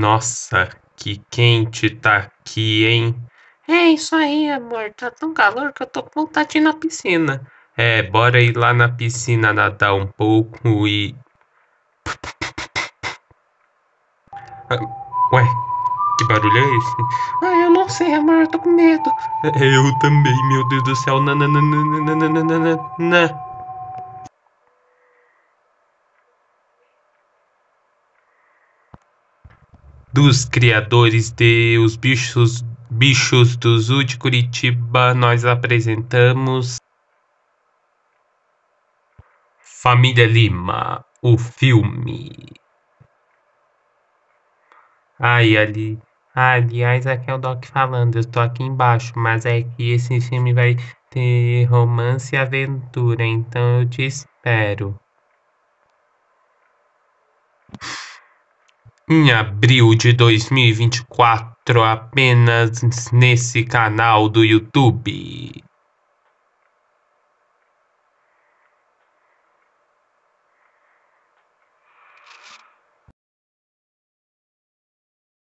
Nossa, que quente tá aqui, hein? É isso aí, amor. Tá tão calor que eu tô com vontade de ir na piscina. É, bora ir lá na piscina nadar um pouco e. Ah, Ué, que barulho é esse? Ai, eu não sei, amor. Eu tô com medo. Eu também, meu Deus do céu. Nananana. Dos criadores de Os Bichos, Bichos do Zoo de Curitiba, nós apresentamos Família Lima, o filme. Ai, ali. Aliás, aqui é o Doc falando, eu tô aqui embaixo, mas é que esse filme vai ter romance e aventura, então eu te espero. Em abril de 2024, apenas nesse canal do YouTube.